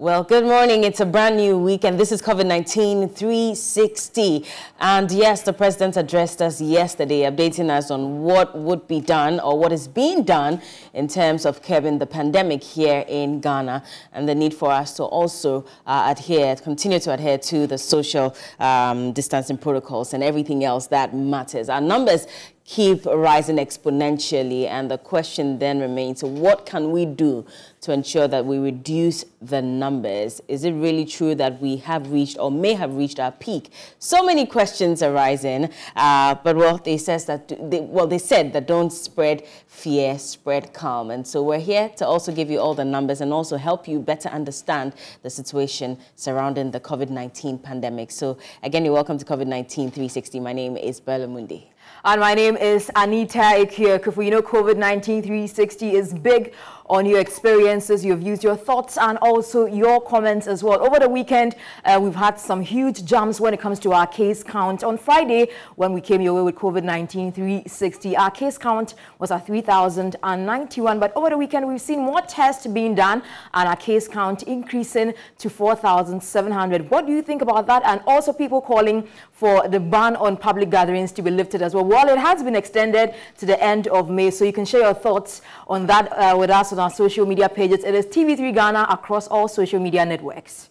Well, good morning. It's a brand new week, and this is COVID 19 360. And yes, the president addressed us yesterday, updating us on what would be done or what is being done in terms of curbing the pandemic here in Ghana and the need for us to also uh, adhere, continue to adhere to the social um, distancing protocols and everything else that matters. Our numbers keep rising exponentially. And the question then remains, what can we do to ensure that we reduce the numbers? Is it really true that we have reached or may have reached our peak? So many questions arising, uh, but well, they says that they, well, they said that don't spread fear, spread calm. And so we're here to also give you all the numbers and also help you better understand the situation surrounding the COVID-19 pandemic. So again, you're welcome to COVID-19 360. My name is Bella Mundi. And my name is Anita Erskine. You know, COVID-19 360 is big on your experiences, your views, your thoughts, and also your comments as well. Over the weekend, uh, we've had some huge jumps when it comes to our case count. On Friday, when we came your way with COVID-19 360, our case count was at 3,091. But over the weekend, we've seen more tests being done and our case count increasing to 4,700. What do you think about that? And also people calling for the ban on public gatherings to be lifted as well. Well, it has been extended to the end of May, so you can share your thoughts on that uh, with us on our social media pages. It is TV3 Ghana across all social media networks.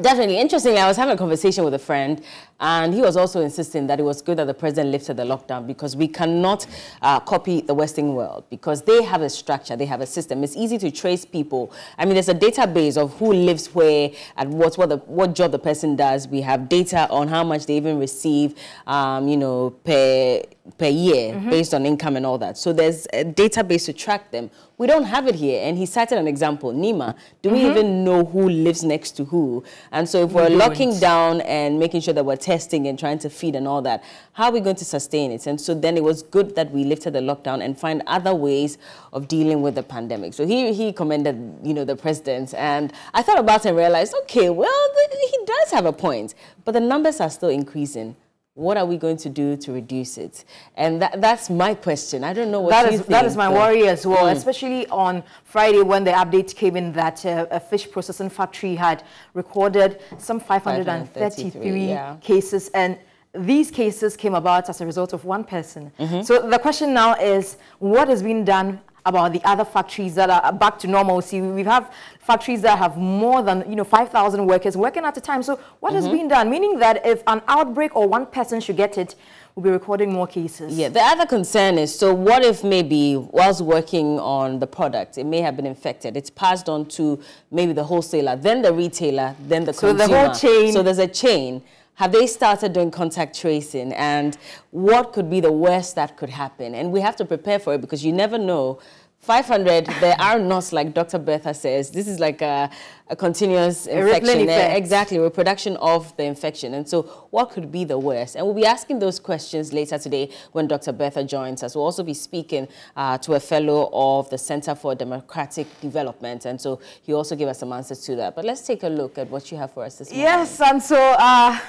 Definitely. Interestingly, I was having a conversation with a friend, and he was also insisting that it was good that the president lifted the lockdown because we cannot uh, copy the Western world because they have a structure, they have a system. It's easy to trace people. I mean, there's a database of who lives where and what, what, the, what job the person does. We have data on how much they even receive, um, you know, per per year mm -hmm. based on income and all that. So there's a database to track them. We don't have it here. And he cited an example, Nima. Do mm -hmm. we mm-hmm. even know who lives next to who? And so if we we're locking down and making sure that we're testing and trying to feed and all that, how are we going to sustain it? And so then it was good that we lifted the lockdown and find other ways of dealing with the pandemic. So he, he commended, you know, the president. And I thought about it and realized, okay, well, he does have a point. But the numbers are still increasing what are we going to do to reduce it? And that, that's my question. I don't know what that is, think, That is my worry as well, mm. especially on Friday when the update came in that uh, a fish processing factory had recorded some 533 yeah. cases. And these cases came about as a result of one person. Mm -hmm. So the question now is, what has been done about the other factories that are back to normalcy. We have factories that have more than, you know, 5,000 workers working at a time. So what mm -hmm. has mm-hmm. been done? Meaning that if an outbreak or one person should get it, we'll be recording more cases. Yeah, the other concern is, so what if maybe whilst working on the product, it may have been infected, it's passed on to maybe the wholesaler, then the retailer, then the so consumer. So the whole chain. So there's a chain. Have they started doing contact tracing? And what could be the worst that could happen? And we have to prepare for it because you never know 500, there are not, like Dr. Bertha says, this is like a, a continuous infection. Exactly, reproduction of the infection. And so what could be the worst? And we'll be asking those questions later today when Dr. Bertha joins us. We'll also be speaking uh, to a fellow of the Center for Democratic Development. And so he also gave us some answers to that. But let's take a look at what you have for us this morning. Yes, and so... Uh,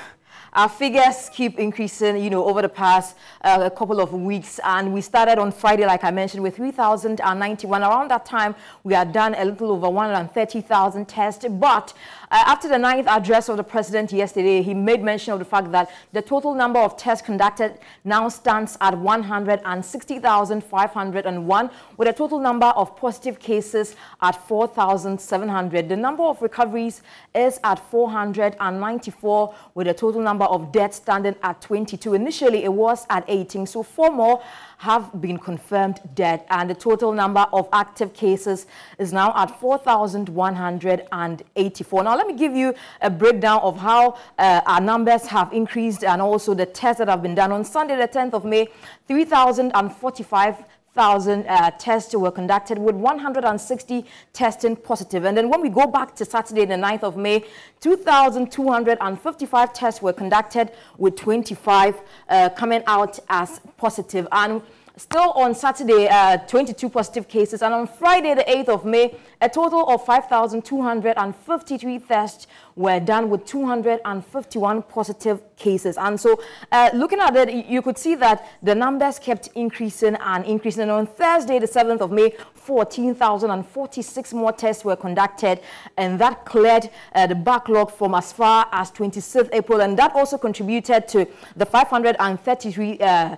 our figures keep increasing, you know, over the past uh, couple of weeks. And we started on Friday, like I mentioned, with 3,091. Around that time, we had done a little over 130,000 tests. But uh, after the ninth address of the president yesterday, he made mention of the fact that the total number of tests conducted now stands at 160,501, with a total number of positive cases at 4,700. The number of recoveries is at 494, with a total number number of deaths standing at 22. Initially, it was at 18, so four more have been confirmed dead, and the total number of active cases is now at 4,184. Now, let me give you a breakdown of how uh, our numbers have increased and also the tests that have been done. On Sunday, the 10th of May, 3,045 thousand uh, tests were conducted with 160 testing positive. And then when we go back to Saturday, the 9th of May, 2,255 tests were conducted with 25 uh, coming out as positive. And Still on Saturday, uh, 22 positive cases. And on Friday, the 8th of May, a total of 5,253 tests were done with 251 positive cases. And so uh, looking at it, you could see that the numbers kept increasing and increasing. And on Thursday, the 7th of May, 14,046 more tests were conducted, and that cleared uh, the backlog from as far as 26th April. And that also contributed to the 533 uh,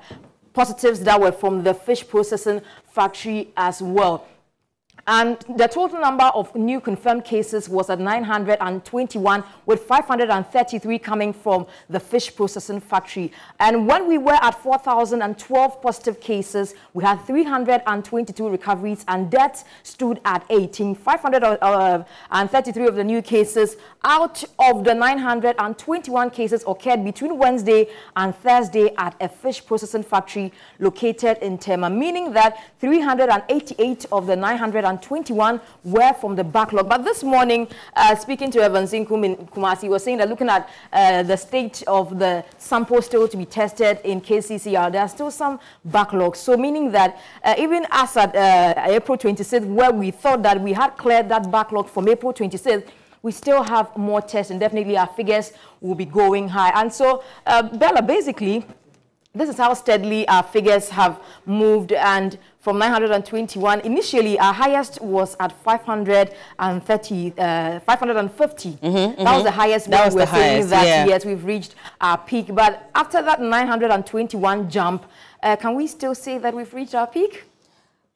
positives that were from the fish processing factory as well. And the total number of new confirmed cases was at 921, with 533 coming from the fish processing factory. And when we were at 4,012 positive cases, we had 322 recoveries, and deaths stood at 18. 533 uh, of the new cases out of the 921 cases occurred between Wednesday and Thursday at a fish processing factory located in Tema, meaning that 388 of the 900 21 were from the backlog. But this morning, uh, speaking to Evans in Kumasi, was saying that looking at uh, the state of the sample still to be tested in KCCR, there are still some backlogs. So meaning that uh, even as at uh, April 26th, where we thought that we had cleared that backlog from April 26th, we still have more tests and definitely our figures will be going high. And so, uh, Bella, basically, this is how steadily our figures have moved and from 921 initially our highest was at 530 uh, 550 mm -hmm, that mm -hmm. was mm-hmm. the highest that we were saying that yeah. yes we've reached our peak but after that 921 jump uh, can we still say that we've reached our peak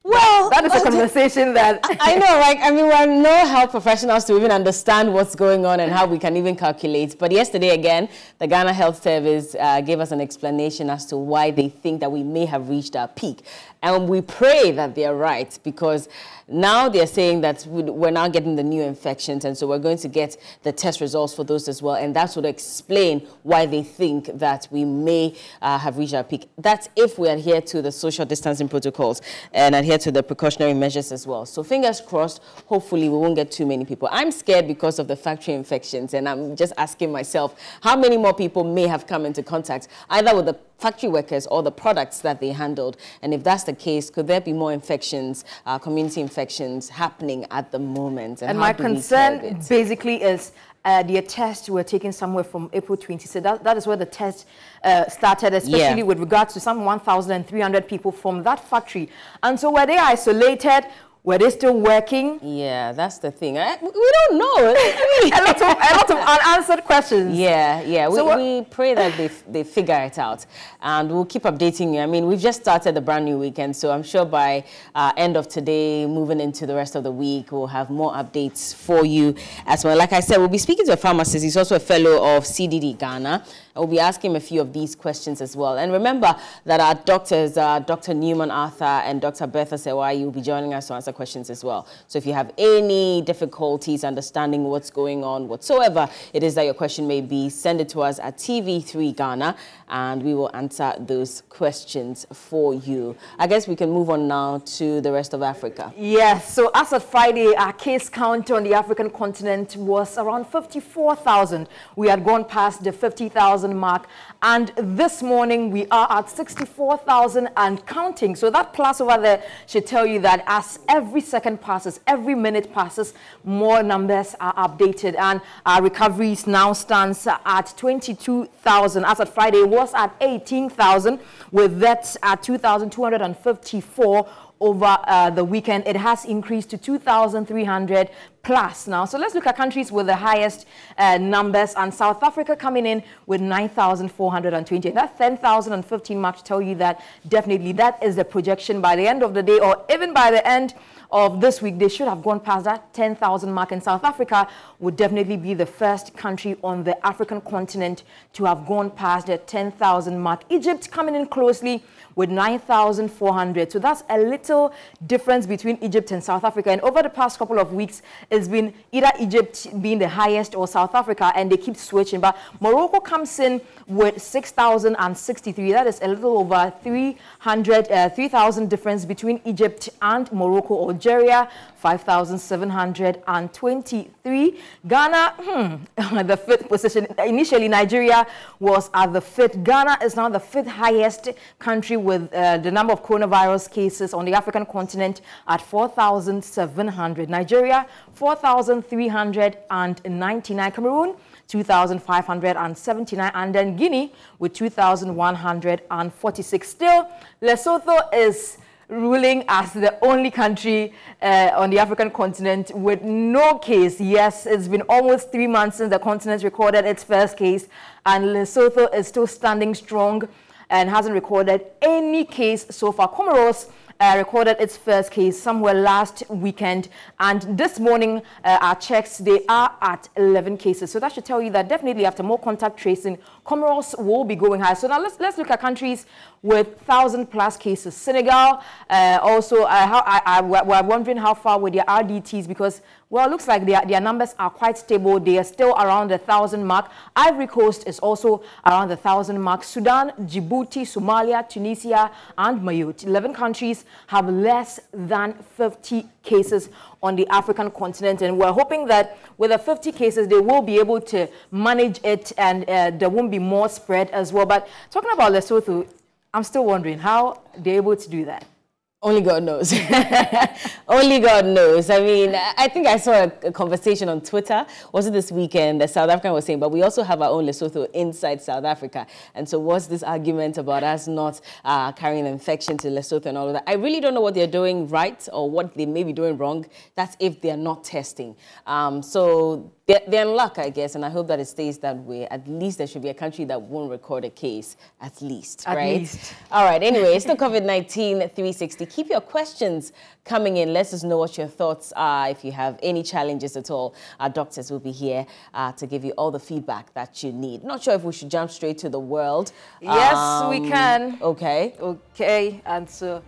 well, that is a conversation that I know, like I mean, we're no health professionals to even understand what's going on and how we can even calculate. But yesterday, again, the Ghana Health Service uh, gave us an explanation as to why they think that we may have reached our peak. And we pray that they're right because now they're saying that we're now getting the new infections and so we're going to get the test results for those as well. And that would explain why they think that we may uh, have reached our peak. That's if we adhere to the social distancing protocols and adhere to the precautionary measures as well. So fingers crossed, hopefully we won't get too many people. I'm scared because of the factory infections and I'm just asking myself how many more people may have come into contact either with the factory workers or the products that they handled? And if that's the case, could there be more infections, uh, community infections happening at the moment? And, and my concern basically is uh, the test were taken somewhere from April 20. So that, that is where the test uh, started, especially yeah. with regards to some 1,300 people from that factory. And so were they isolated? Were they still working? Yeah, that's the thing. I, we don't know. a, lot of, a lot of unanswered questions. Yeah, yeah. So we, we pray that they, they figure it out. And we'll keep updating you. I mean, we've just started the brand new weekend, so I'm sure by uh, end of today, moving into the rest of the week, we'll have more updates for you as well. Like I said, we'll be speaking to a pharmacist. He's also a fellow of CDD Ghana. We'll be asking him a few of these questions as well. And remember that our doctors, uh, Dr. Newman Arthur and Dr. Bertha Sewai, will be joining us to answer questions as well. So if you have any difficulties understanding what's going on whatsoever it is that your question may be, send it to us at TV3 Ghana and we will answer those questions for you. I guess we can move on now to the rest of Africa. Yes, so as of Friday, our case count on the African continent was around 54,000. We had gone past the 50,000 mark and this morning we are at 64,000 and counting. So that plus over there should tell you that as every second passes, every minute passes, more numbers are updated. And our recoveries now stands at 22,000. As of Friday, was at 18,000 with that at 2,254 over uh, the weekend. It has increased to 2,300 plus now. So let's look at countries with the highest uh, numbers. And South Africa coming in with 9,420. That 10,015 mark tell you that definitely that is the projection by the end of the day or even by the end of this week, they should have gone past that 10,000 mark. And South Africa would definitely be the first country on the African continent to have gone past the 10,000 mark. Egypt coming in closely with 9,400. So that's a little difference between Egypt and South Africa. And over the past couple of weeks, it's been either Egypt being the highest or South Africa, and they keep switching. But Morocco comes in with 6,063. That is a little over 300, uh, 3,000 difference between Egypt and Morocco. Algeria, 5,723. Ghana, hmm, the fifth position. Initially, Nigeria was at the fifth. Ghana is now the fifth highest country with uh, the number of coronavirus cases on the African continent at 4,700. Nigeria, 4,399. Cameroon, 2,579, and then Guinea with 2,146. Still, Lesotho is ruling as the only country uh, on the African continent with no case. Yes, it's been almost three months since the continent recorded its first case, and Lesotho is still standing strong and hasn't recorded any case so far. Comoros uh, recorded its first case somewhere last weekend. And this morning, uh, our checks, they are at 11 cases. So that should tell you that definitely after more contact tracing, Comoros will be going high. So now let's, let's look at countries with 1,000 plus cases. Senegal, uh, also, uh, how, I, I, we're wondering how far with their RDTs because well, it looks like their, their numbers are quite stable. They are still around the 1,000 mark. Ivory Coast is also around the 1,000 mark. Sudan, Djibouti, Somalia, Tunisia, and Mayotte. 11 countries have less than 50 cases on the African continent. And we're hoping that with the 50 cases, they will be able to manage it and uh, there won't be more spread as well. But talking about Lesotho, I'm still wondering how they're able to do that. Only God knows. Only God knows. I mean, I think I saw a, a, conversation on Twitter. Was it this weekend? that South African was saying, but we also have our own Lesotho inside South Africa. And so, what's this argument about us not uh, carrying infection to Lesotho and all of that? I really don't know what they're doing right or what they may be doing wrong. That's if they're not testing. Um, so they're, they're in luck, I guess, and I hope that it stays that way. At least there should be a country that won't record a case, at least, at right? Least. All right, anyway, it's the COVID-19 360. Keep your questions coming in. Let us know what your thoughts are. If you have any challenges at all, our doctors will be here uh, to give you all the feedback that you need. Not sure if we should jump straight to the world. Yes, um, we can. Okay. Okay, and so...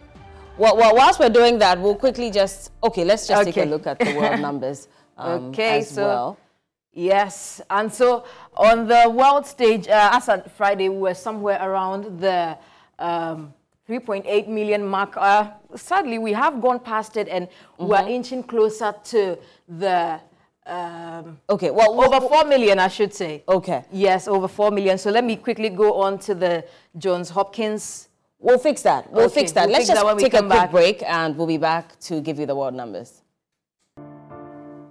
Well, well, whilst we're doing that, we'll quickly just... Okay, let's just okay. take a look at the world numbers um, okay, so well. Yes, and so on the world stage, uh, as at Friday, we were somewhere around the um, 3.8 million mark. Uh, sadly, we have gone past it and mm -hmm. we're inching closer to the um, okay, well, over 4 million, I should say. Okay. Yes, over 4 million. So let me quickly go on to the Johns Hopkins. We'll fix that. We'll okay, fix that. We'll Let's fix just that take a quick back. break and we'll be back to give you the world numbers.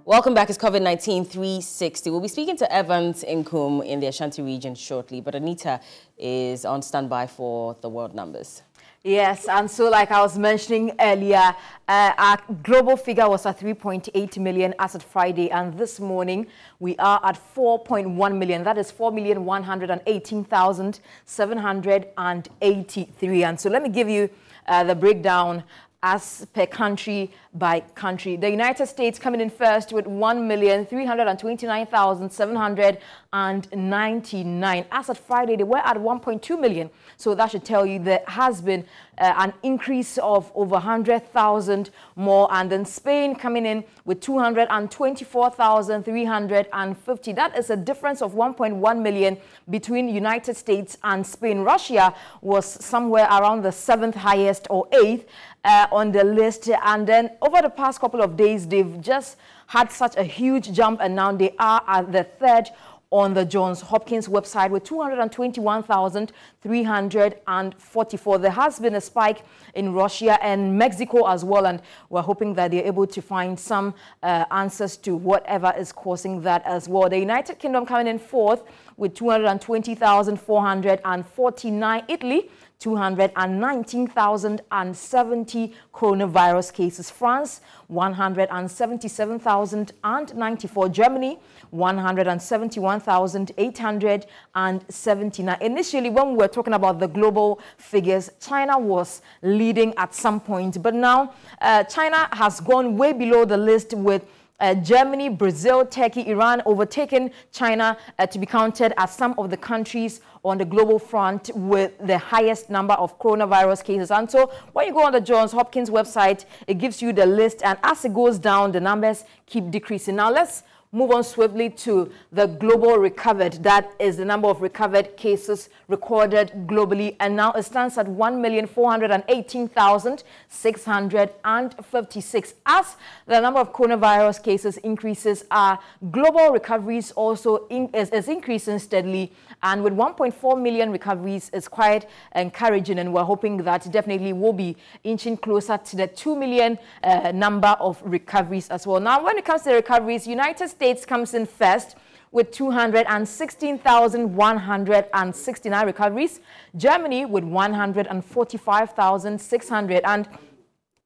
Welcome back. It's COVID-19 360. We'll be speaking to Evans Nkum in the Ashanti region shortly, but Anita is on standby for the world numbers. Yes, and so like I was mentioning earlier, uh, our global figure was at 3.8 million as of Friday, and this morning we are at 4.1 million. That is 4,118,783. And so let me give you uh, the breakdown as per country by country. The United States coming in first with 1,329,799. As of Friday, they were at 1.2 million. So that should tell you there has been uh, an increase of over 100,000 more. And then Spain coming in with 224,350. That is a difference of 1.1 million between United States and Spain. Russia was somewhere around the seventh highest or eighth uh, on the list. And then over the past couple of days, they've just had such a huge jump and now they are at the third on the Johns Hopkins website with 221,344. There has been a spike in Russia and Mexico as well, and we're hoping that they're able to find some uh, answers to whatever is causing that as well. The United Kingdom coming in fourth with 220,449. Italy 219,070 coronavirus cases. France, 177,094. Germany, 171,879. Initially, when we were talking about the global figures, China was leading at some point. But now, uh, China has gone way below the list with uh, Germany, Brazil, Turkey, Iran overtaken China uh, to be counted as some of the countries on the global front with the highest number of coronavirus cases. And so when you go on the Johns Hopkins website, it gives you the list. And as it goes down, the numbers keep decreasing. Now let's move on swiftly to the global recovered. That is the number of recovered cases recorded globally, and now it stands at 1,418,656. As the number of coronavirus cases increases, our global recoveries also in, is, is increasing steadily, and with 1.4 million recoveries, it's quite encouraging, and we're hoping that definitely we'll be inching closer to the 2 million uh, number of recoveries as well. Now, when it comes to recoveries, United States comes in first with 216,169 recoveries. Germany with 145,600 and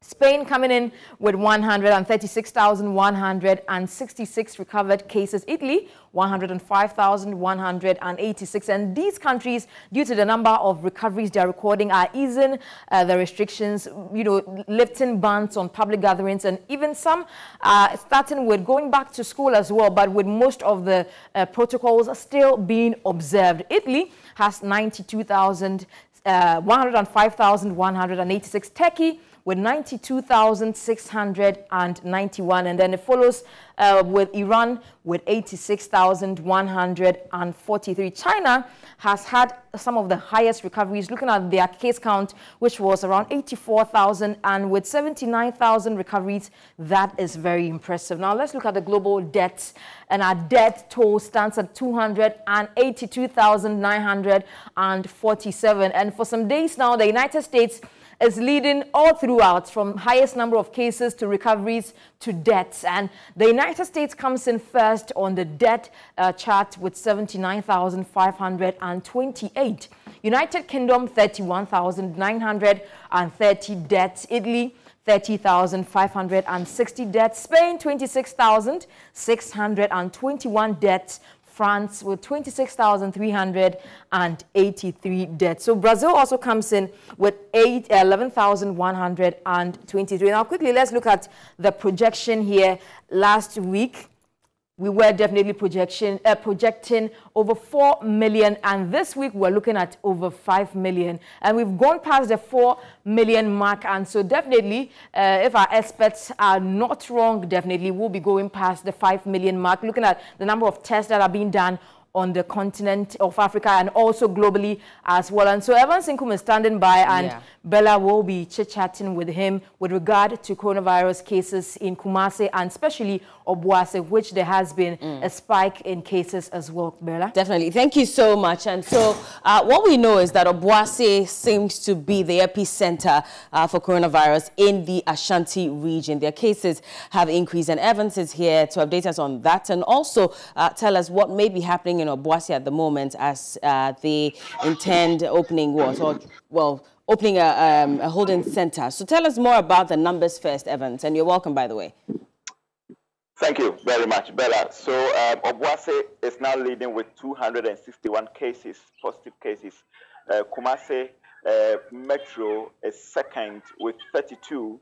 Spain coming in with 136,166 recovered cases. Italy, 105,186. And these countries, due to the number of recoveries they're recording, are easing uh, the restrictions, you know, lifting bans on public gatherings, and even some uh, starting with going back to school as well, but with most of the uh, protocols still being observed. Italy has 92,000, uh, 105,186. Turkey, with 92,691. And then it follows uh, with Iran with 86,143. China has had some of the highest recoveries, looking at their case count, which was around 84,000, and with 79,000 recoveries, that is very impressive. Now, let's look at the global deaths, and our debt toll stands at 282,947. And for some days now, the United States is leading all throughout from highest number of cases to recoveries to deaths. And the United States comes in first on the death uh, chart with 79,528. United Kingdom, 31,930 deaths. Italy, 30,560 deaths. Spain, 26,621 deaths. France with 26,383 deaths. So Brazil also comes in with 11,123. Now quickly, let's look at the projection here last week we were definitely projection, uh, projecting over 4 million and this week we're looking at over 5 million. And we've gone past the 4 million mark and so definitely uh, if our experts are not wrong definitely we'll be going past the 5 million mark looking at the number of tests that are being done on the continent of Africa and also globally as well. And so Evans Nkum is standing by and yeah. Bella will be chit-chatting with him with regard to coronavirus cases in Kumasi and especially Obuasi, which there has been mm. a spike in cases as well, Bella. Definitely. Thank you so much. And so uh, what we know is that Obuasi seems to be the epicenter uh, for coronavirus in the Ashanti region. Their cases have increased and Evans is here to update us on that and also uh, tell us what may be happening in Obuasi at the moment as uh, they intend opening what, or, well, opening a, um, a holding center. So tell us more about the numbers first, Evans, and you're welcome, by the way. Thank you very much, Bella. So um, Obuasi is now leading with 261 cases, positive cases. Uh, uh, Metro is second with 32.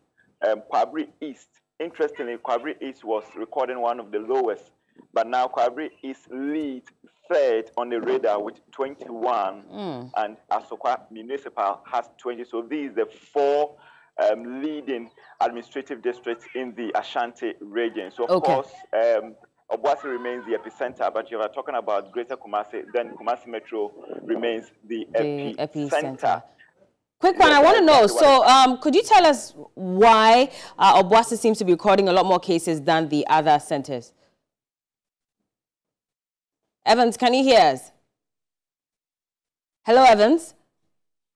Um, Kwabre East, interestingly, Kwabre East was recording one of the lowest, but now Kwabre East leads third on the radar with 21, mm. and Asokwa Municipal has 20. So these are the four um, leading administrative districts in the Ashanti region. So, of okay. course, um, Obuasi remains the epicenter, but you are talking about Greater Kumasi, then Kumasi Metro remains the, the epicenter. epicenter. Quick one, I want to know. So, um, could you tell us why uh, Obuasi seems to be recording a lot more cases than the other centers? Evans, can you hear us? Hello, Evans.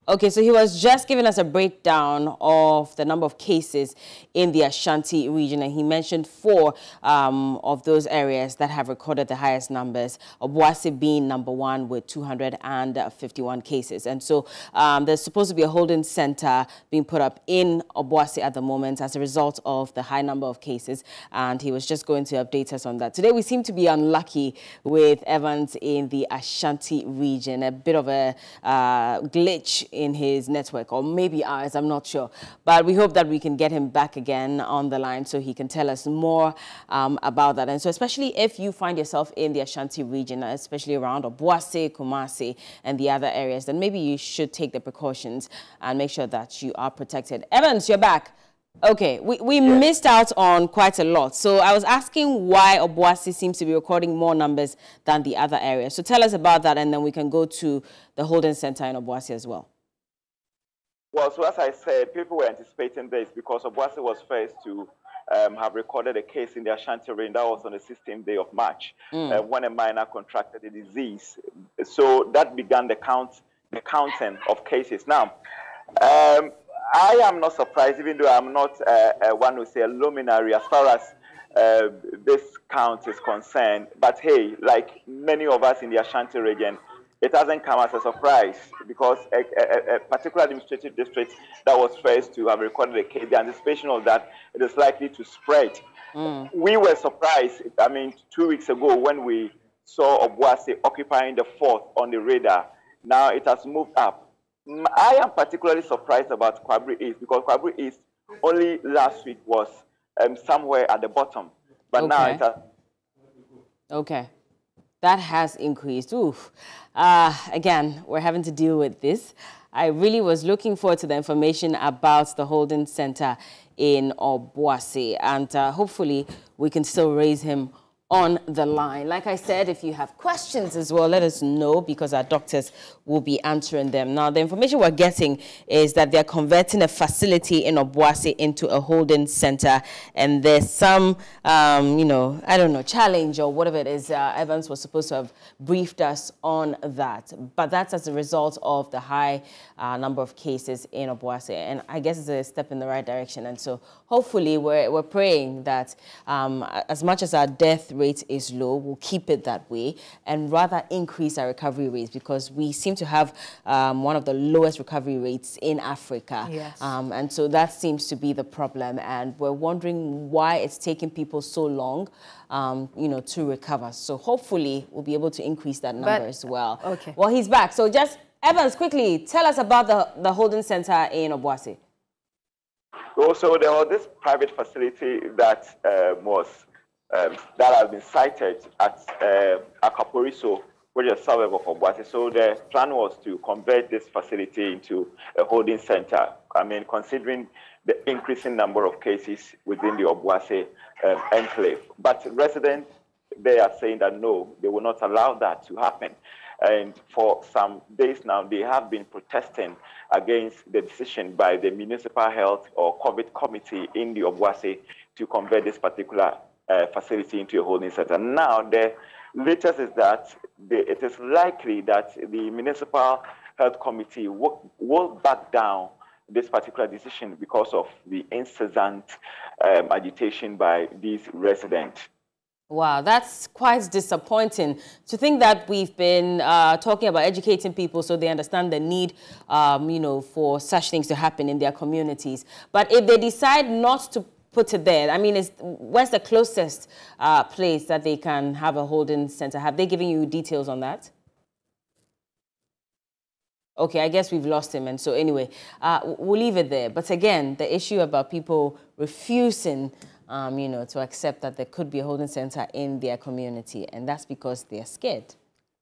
Okay, so he was just giving us a breakdown of the number of cases in the Ashanti region, and he mentioned four um, of those areas that have recorded the highest numbers, Obuasi being number one with 251 cases. And so um, there's supposed to be a holding center being put up in Obuasi at the moment as a result of the high number of cases, and he was just going to update us on that. Today, we seem to be unlucky with Evans in the Ashanti region, a bit of a uh, glitch in his network, or maybe ours, I'm not sure. But we hope that we can get him back again on the line so he can tell us more um, about that. And so especially if you find yourself in the Ashanti region, especially around Obuasi, Kumasi, and the other areas, then maybe you should take the precautions and make sure that you are protected. Evans, you're back. Okay, we, we yeah. missed out on quite a lot. So I was asking why Obuasi seems to be recording more numbers than the other areas. So tell us about that, and then we can go to the holding center in Obuasi as well. Well, so as I said, people were anticipating this because Obuasi was first to um, have recorded a case in the Ashanti region. That was on the 16th day of March mm. uh, when a miner contracted the disease. So that began the count, the counting of cases. Now, um, I am not surprised, even though I'm not uh, uh, one who say a luminary as far as uh, this count is concerned. But hey, like many of us in the Ashanti region, it hasn't come as a surprise because a, a, a, particular administrative district that was first to have recorded a case, the anticipation of that it is likely to spread. Mm. We were surprised, I mean, two weeks ago when we saw Obuasi occupying the fourth on the radar. Now it has moved up. I am particularly surprised about Kwabre East because Kwabre East only last week was um, somewhere at the bottom, but okay. now it has. Okay that has increased. Oof. Uh, again, we're having to deal with this. I really was looking forward to the information about the holding center in Obuasi, and uh, hopefully we can still raise him on the line. Like I said, if you have questions as well, let us know because our doctors will be answering them. Now, the information we're getting is that they're converting a facility in Obuasi into a holding center, and there's some, um, you know, I don't know, challenge or whatever it is. Uh, Evans was supposed to have briefed us on that, but that's as a result of the high uh, number of cases in Obuasi, and I guess it's a step in the right direction. And so, hopefully, we're we're praying that um, as much as our death rate is low, we'll keep it that way and rather increase our recovery rates because we seem to have um, one of the lowest recovery rates in Africa. Yes. Um, and so that seems to be the problem. And we're wondering why it's taking people so long, um, you know, to recover. So hopefully we'll be able to increase that number but, as well. Okay. Well, he's back. So just, Evans, quickly, tell us about the, the holding center in Obuasi. Also, there was this private facility that uh, was um, that has been sited at uh, Akaporiso, which is a suburb of Obuasi. So the plan was to convert this facility into a holding center. I mean, considering the increasing number of cases within the Obuasi um, enclave. But residents, they are saying that no, they will not allow that to happen. And for some days now, they have been protesting against the decision by the municipal health or COVID committee in the Obuasi to convert this particular uh, facility into a holding center. Now, the latest is that the, it is likely that the municipal health committee will, will back down this particular decision because of the incessant um, agitation by these residents. Wow, that's quite disappointing to think that we've been uh, talking about educating people so they understand the need, um, you know, for such things to happen in their communities. But if they decide not to put it there? I mean, is, where's the closest uh, place that they can have a holding center? Have they given you details on that? Okay, I guess we've lost him. And so anyway, uh, we'll leave it there. But again, the issue about people refusing, um, you know, to accept that there could be a holding center in their community. And that's because they're scared.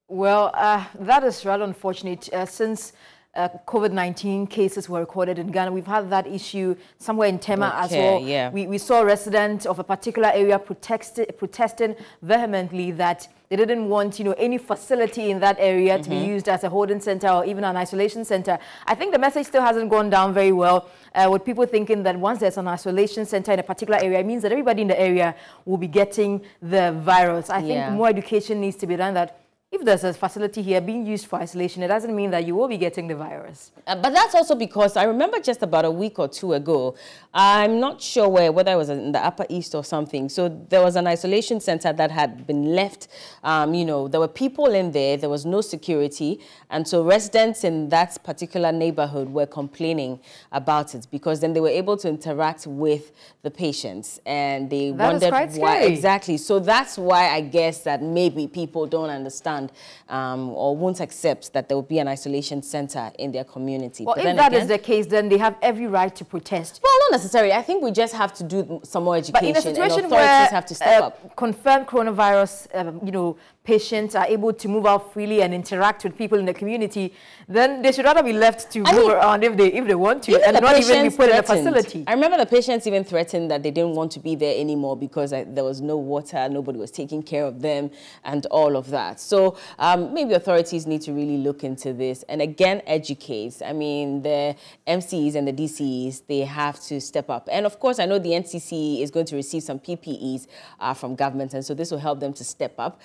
Well, uh, that is rather unfortunate uh, since uh, COVID-19 cases were recorded in Ghana. We've had that issue somewhere in Tema okay, as well. Yeah. We, we saw residents of a particular area protest, protesting vehemently that they didn't want, you know, any facility in that area mm -hmm. to be mm-hmm. used as a holding center or even an isolation center. I think the message still hasn't gone down very well uh, with people thinking that once there's an isolation center in a particular area, it means that everybody in the area will be getting the virus. I think more education needs to be done that if there's a facility here being used for isolation, it doesn't mean that you will be getting the virus. Uh, but that's also because I remember just about a week or two ago, I'm not sure where, whether it was in the Upper East or something. So there was an isolation center that had been left. Um, you know, there were people in there, there was no security. And so residents in that particular neighborhood were complaining about it because then they were able to interact with the patients and they that wondered why. Exactly. So that's why I guess that maybe people don't understand um, or won't accept that there will be an isolation center in their community. Well, but if that again, is the case, then they have every right to protest. Well, not necessarily. I think we just have to do some more education. But in a situation where have to step uh, up. confirmed coronavirus, um, you know, patients are able to move out freely and interact with people in the community, then they should rather be left to I move mean, around if they if they want to and not even be put in a facility. I remember the patients even threatened that they didn't want to be there anymore because uh, there was no water, nobody was taking care of them, and all of that. So um, maybe authorities need to really look into this and again educate. I mean, the MCs and the DCs they have to step up, and of course, I know the NCC is going to receive some PPEs uh, from government, and so this will help them to step up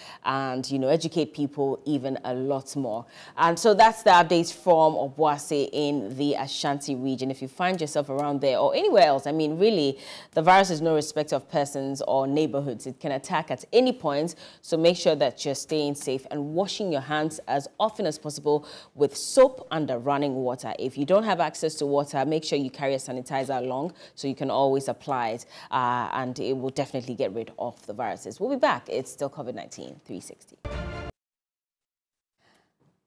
and you know educate people even a lot more. And so that's the updates from Obuasi in the Ashanti region. If you find yourself around there or anywhere else, I mean, really, the virus is no respect of persons or neighborhoods. It can attack at any point. So make sure that you're staying safe and washing your hands as often as possible with soap under running water. If you don't have access to water, make sure you carry a sanitizer along so you can always apply it uh, and it will definitely get rid of the viruses. We'll be back. It's still COVID-19 360.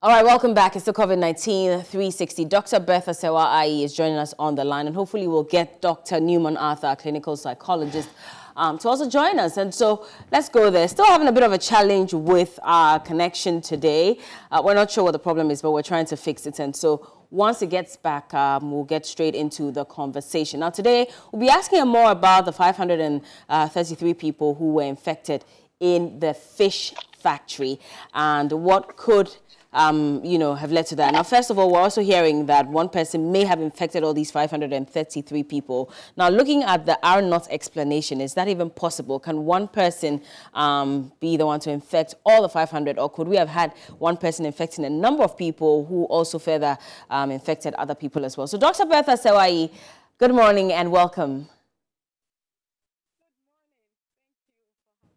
All right, welcome back. It's the COVID-19 360. Dr. Bertha Serwaa Ayi is joining us on the line, and hopefully we'll get Dr. Newman Arthur, a clinical psychologist, um, to also join us. And so let's go there. Still having a bit of a challenge with our connection today. Uh, we're not sure what the problem is, but we're trying to fix it. And so once it gets back, um, we'll get straight into the conversation. Now, today, we'll be asking more about the 533 people who were infected in the fish factory and what could um, you know, have led to that. Now, first of all, we're also hearing that one person may have infected all these 533 people. Now, looking at the R naught explanation, is that even possible? Can one person um, be the one to infect all the 500, or could we have had one person infecting a number of people who also further um, infected other people as well? So, Dr. Bertha Serwaa Ayi, good morning and welcome.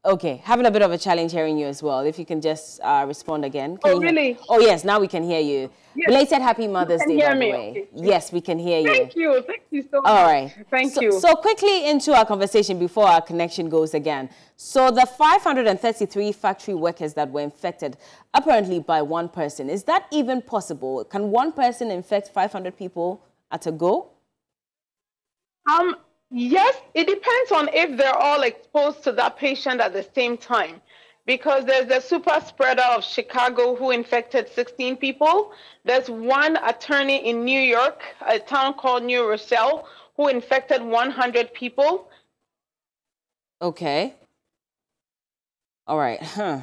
Okay, having a bit of a challenge hearing you as well. If you can just uh, respond again. Can oh, really? Oh, yes, now we can hear you. Yes. Belated Happy Mother's Day, by the way. Okay. Yes, we can hear you. Thank you. Thank you so much. All right. Thank so, you. So quickly into our conversation before our connection goes again. So the 533 factory workers that were infected apparently by one person, is that even possible? Can one person infect 500 people at a go? Um, Yes, it depends on if they're all exposed to that patient at the same time. Because there's the super spreader of Chicago who infected 16 people. There's one attorney in New York, a town called New Rochelle, who infected 100 people. Okay. All right. Huh.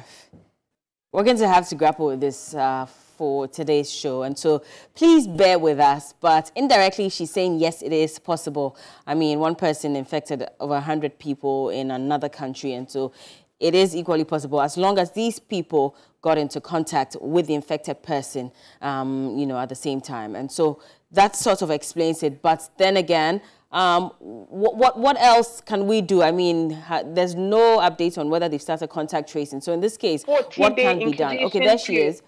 We're going to have to grapple with this uh, for today's show. And so please bear with us. But indirectly, she's saying, yes, it is possible. I mean, one person infected over 100 people in another country. And so it is equally possible as long as these people got into contact with the infected person, um, you know, at the same time. And so that sort of explains it. But then again, um, what, what, what else can we do? I mean, there's no update on whether they've started contact tracing. So in this case, what can be done? Okay, there she is.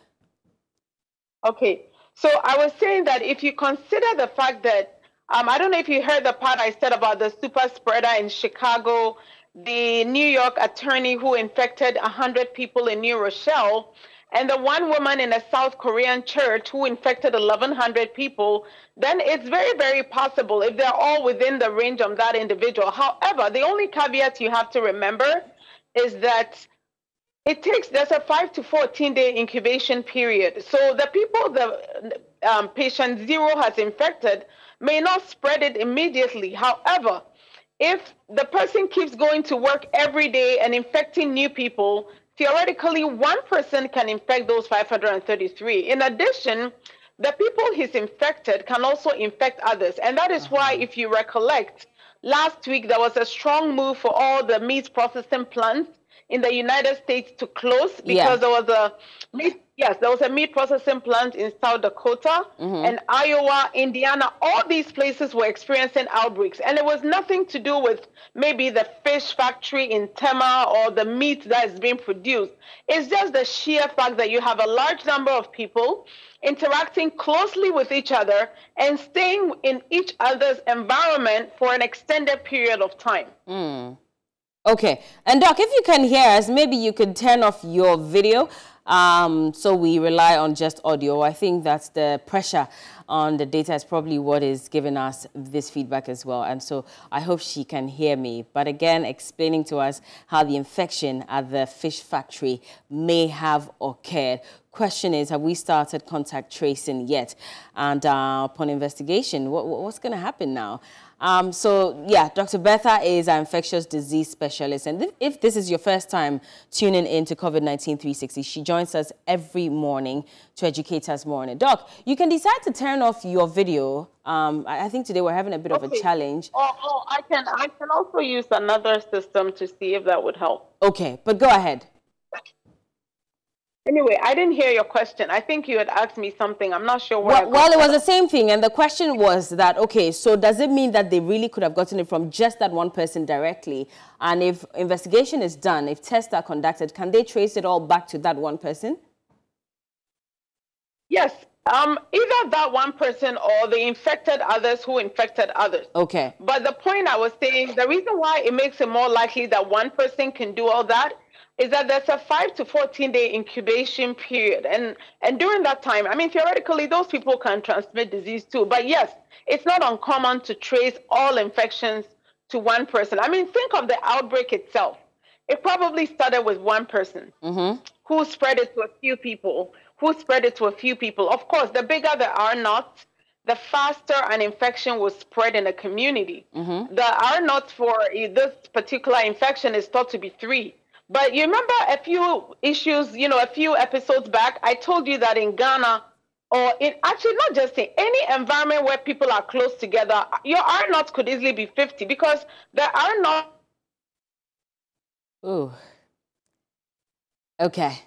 Okay. So I was saying that if you consider the fact that, um, I don't know if you heard the part I said about the super spreader in Chicago, the New York attorney who infected 100 people in New Rochelle, and the one woman in a South Korean church who infected 1,100 people, then it's very, very possible if they're all within the range of that individual. However, the only caveat you have to remember is that it takes, there's a 5 to 14 day incubation period. So the people the um, patient zero has infected may not spread it immediately. However, if the person keeps going to work every day and infecting new people, theoretically, one person can infect those 533. In addition, the people he's infected can also infect others. And that is why, uh-huh. if you recollect, last week there was a strong move for all the meat processing plants in the United States to close because yeah. there was a meat, yes, there was a meat processing plant in South Dakota mm-hmm. and Iowa, Indiana. All these places were experiencing outbreaks, and it was nothing to do with maybe the fish factory in Tema or the meat that is being produced. It's just the sheer fact that you have a large number of people interacting closely with each other and staying in each other's environment for an extended period of time. Mm. Okay. And Doc, if you can hear us, maybe you could turn off your video. Um, so we rely on just audio. I think that's the pressure on the data is probably what is giving us this feedback as well. And so I hope she can hear me. But again, explaining to us how the infection at the fish factory may have occurred. Question is, have we started contact tracing yet? And uh, upon investigation, what, what's going to happen now? Um, so, yeah, Dr. Bertha is an infectious disease specialist. And if this is your first time tuning in to COVID-19 360, she joins us every morning to educate us more on it. Doc, you can decide to turn off your video. Um, I, think today we're having a bit okay. of a challenge. Oh, oh, I can, I can also use another system to see if that would help. Okay, but go ahead. Anyway, I didn't hear your question. I think you had asked me something. I'm not sure where. Well, well it was the same thing, and the question was that okay, so does it mean that they really could have gotten it from just that one person directly? And if investigation is done, if tests are conducted, can they trace it all back to that one person? Yes, um, either that one person or the infected others who infected others. Okay. But the point I was saying, the reason why it makes it more likely that one person can do all that is that there's a five to 14 day incubation period. And, and during that time, I mean, theoretically, those people can transmit disease too. But yes, it's not uncommon to trace all infections to one person. I mean, think of the outbreak itself. It probably started with one person mm-hmm. who spread it to a few people, who spread it to a few people. Of course, the bigger the R naught, the faster an infection will spread in a community. Mm-hmm. The R naught for this particular infection is thought to be three. But you remember a few issues, you know, a few episodes back, I told you that in Ghana, or in actually not just in any environment where people are close together, your R naught could easily be 50 because the R naught. Ooh. Okay.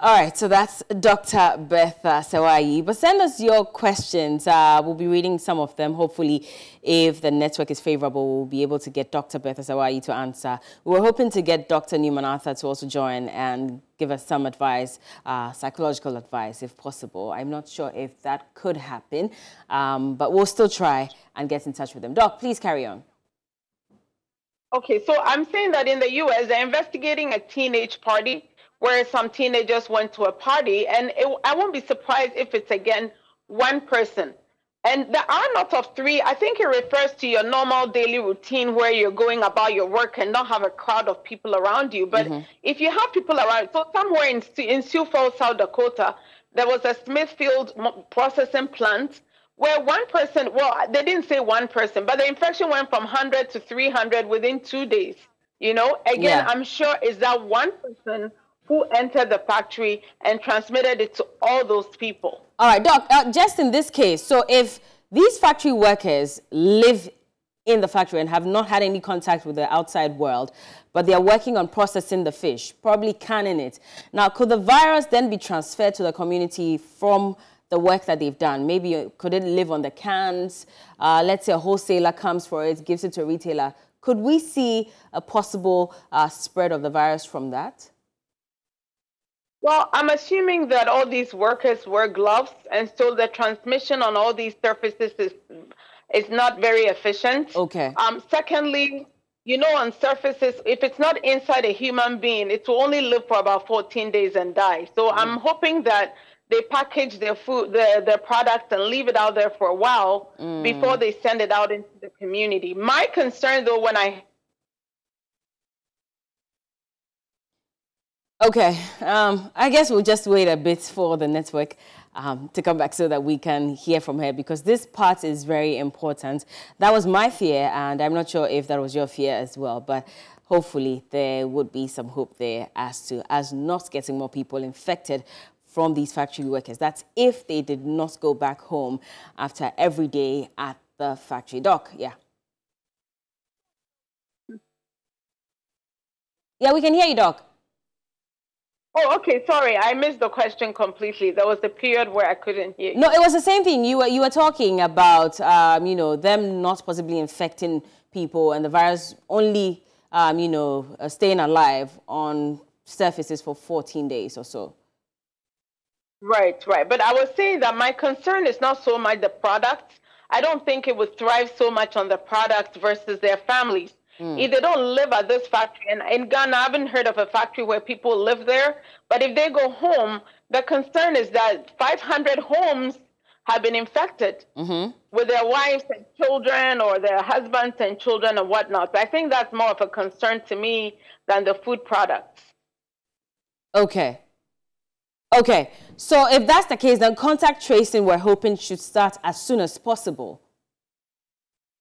All right, so that's Dr. Bertha Sawai. But send us your questions. Uh, we'll be reading some of them. Hopefully, if the network is favorable, we'll be able to get Dr. Bertha Sawai to answer. We were hoping to get Dr. Newman Arthur to also join and give us some advice, uh, psychological advice, if possible. I'm not sure if that could happen, um, but we'll still try and get in touch with them. Doc, please carry on. Okay, so I'm saying that in the U.S., they're investigating a teenage party where some teenagers went to a party, and it, I won't be surprised if it's again one person. And the R naught of three, I think it refers to your normal daily routine where you're going about your work and not have a crowd of people around you. But mm-hmm. if you have people around, so somewhere in, in Sioux Falls, South Dakota, there was a Smithfield processing plant where one person, well, they didn't say one person, but the infection went from 100 to 300 within two days. You know, again, yeah. I'm sure is that one person who entered the factory and transmitted it to all those people. All right, Doc, uh, just in this case, so if these factory workers live in the factory and have not had any contact with the outside world, but they are working on processing the fish, probably canning it. Now, could the virus then be transferred to the community from the work that they've done? Maybe uh, could it live on the cans? Uh, let's say a wholesaler comes for it, gives it to a retailer. Could we see a possible uh, spread of the virus from that? Well, I'm assuming that all these workers wear gloves, and so the transmission on all these surfaces is is not very efficient. Okay. Um. Secondly, you know, on surfaces, if it's not inside a human being, it will only live for about 14 days and die. So mm. I'm hoping that they package their food, their, their products, and leave it out there for a while mm. before they send it out into the community. My concern, though, when I Okay, um, I guess we'll just wait a bit for the network um, to come back so that we can hear from her because this part is very important. That was my fear, and I'm not sure if that was your fear as well, but hopefully there would be some hope there as to as not getting more people infected from these factory workers. That's if they did not go back home after every day at the factory. Doc, yeah. Yeah, we can hear you, Doc. Oh, okay. Sorry, I missed the question completely. There was a period where I couldn't hear. You. No, it was the same thing. You were you were talking about um, you know them not possibly infecting people and the virus only um, you know uh, staying alive on surfaces for 14 days or so. Right, right. But I was saying that my concern is not so much the product. I don't think it would thrive so much on the product versus their families. Mm. If they don't live at this factory, and in Ghana, I haven't heard of a factory where people live there, but if they go home, the concern is that 500 homes have been infected mm-hmm. with their wives and children or their husbands and children and whatnot. So I think that's more of a concern to me than the food products. Okay. Okay. So if that's the case, then contact tracing we're hoping should start as soon as possible.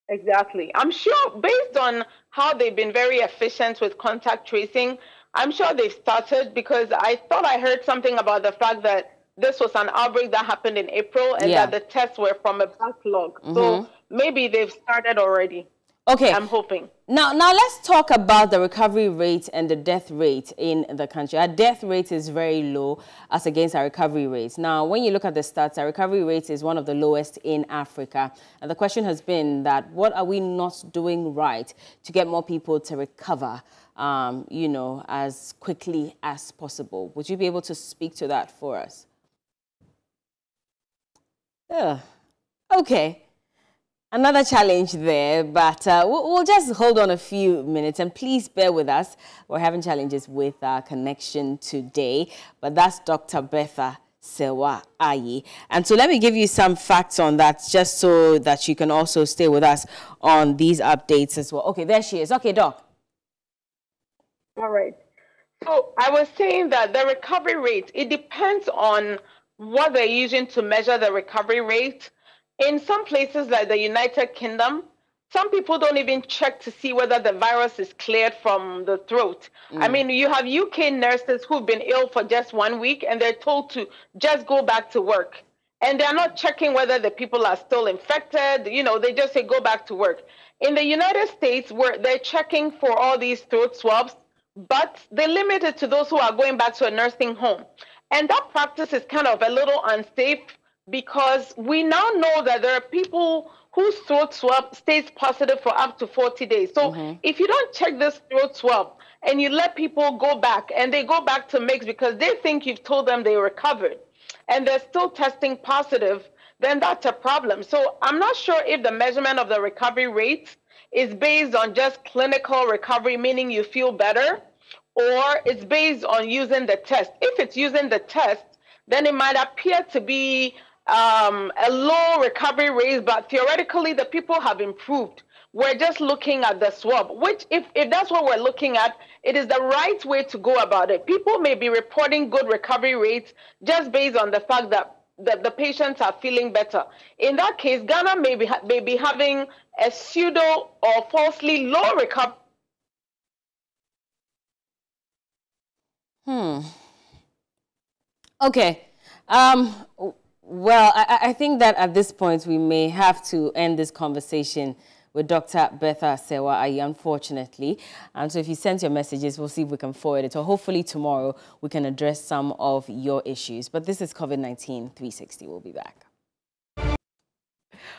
Exactly. I'm sure based on how they've been very efficient with contact tracing, I'm sure they've started because I thought I heard something about the fact that this was an outbreak that happened in April and yeah. that the tests were from a backlog. Mm-hmm. So maybe they've started already. Okay. I'm hoping. Now, now let's talk about the recovery rate and the death rate in the country. Our death rate is very low as against our recovery rates. Now, when you look at the stats, our recovery rate is one of the lowest in Africa. And the question has been that what are we not doing right to get more people to recover, um, you know, as quickly as possible? Would you be able to speak to that for us? Yeah. Okay. Another challenge there, but uh, we'll, just hold on a few minutes and please bear with us. We're having challenges with our connection today, but that's Dr. Bertha Serwa Ayi. And so let me give you some facts on that just so that you can also stay with us on these updates as well. Okay, there she is. Okay, Doc. All right. So I was saying that the recovery rate, it depends on what they're using to measure the recovery rate. In some places like the United Kingdom, some people don't even check to see whether the virus is cleared from the throat. Mm. I mean, you have UK nurses who've been ill for just one week and they're told to just go back to work. And they're not checking whether the people are still infected. You know, they just say go back to work. In the United States, where they're checking for all these throat swabs, but they limit it to those who are going back to a nursing home. And that practice is kind of a little unsafe because we now know that there are people whose throat swab stays positive for up to 40 days. So mm-hmm. if you don't check this throat swab and you let people go back and they go back to mix because they think you've told them they recovered and they're still testing positive, then that's a problem. So I'm not sure if the measurement of the recovery rate is based on just clinical recovery, meaning you feel better, or it's based on using the test. If it's using the test, then it might appear to be um, a low recovery rate, but theoretically the people have improved. We're just looking at the swab, which if, if that's what we're looking at, it is the right way to go about it. People may be reporting good recovery rates just based on the fact that the, the patients are feeling better. In that case, Ghana may be, may be having a pseudo or falsely low recovery Hmm. Okay. Um, well, I, I, think that at this point we may have to end this conversation with Dr. Bertha Ayi, unfortunately. And so if you send your messages, we'll see if we can forward it. Or hopefully tomorrow we can address some of your issues. But this is COVID-19 360. We'll be back.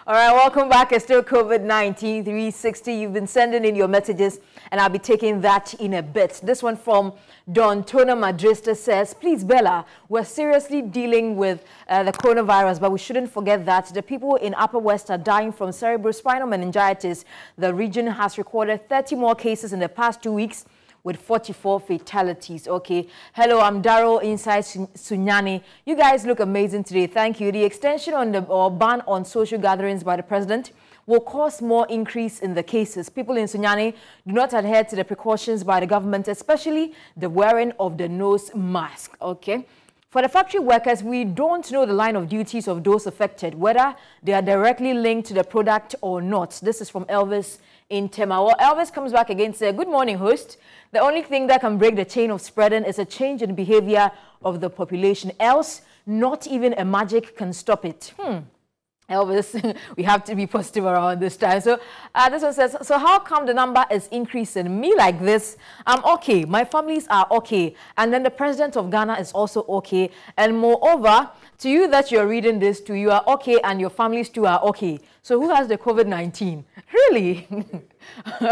All right, welcome back. It's still COVID-19 360. You've been sending in your messages, and I'll be taking that in a bit. This one from Don Tona Madrista says, please, Bella, we're seriously dealing with uh, the coronavirus, but we shouldn't forget that the people in Upper West are dying from cerebrospinal meningitis. The region has recorded 30 more cases in the past two weeks with 44 fatalities. Okay. Hello, I'm Daryl inside Sunyani. You guys look amazing today. Thank you. The extension on the or ban on social gatherings by the president will cause more increase in the cases. People in Sunyani do not adhere to the precautions by the government, especially the wearing of the nose mask. Okay. For the factory workers, we don't know the line of duties of those affected, whether they are directly linked to the product or not. This is from Elvis in Tema. Well, Elvis comes back again say, good morning, host. The only thing that can break the chain of spreading is a change in behavior of the population. Else, not even a magic can stop it. Hmm. Elvis, we have to be positive around this time. So uh, this one says, so how come the number is increasing? Me like this, I'm okay. My families are okay. And then the president of Ghana is also okay. And moreover, to you that you're reading this to, you are okay and your families too are okay. So who has the COVID-19? Really?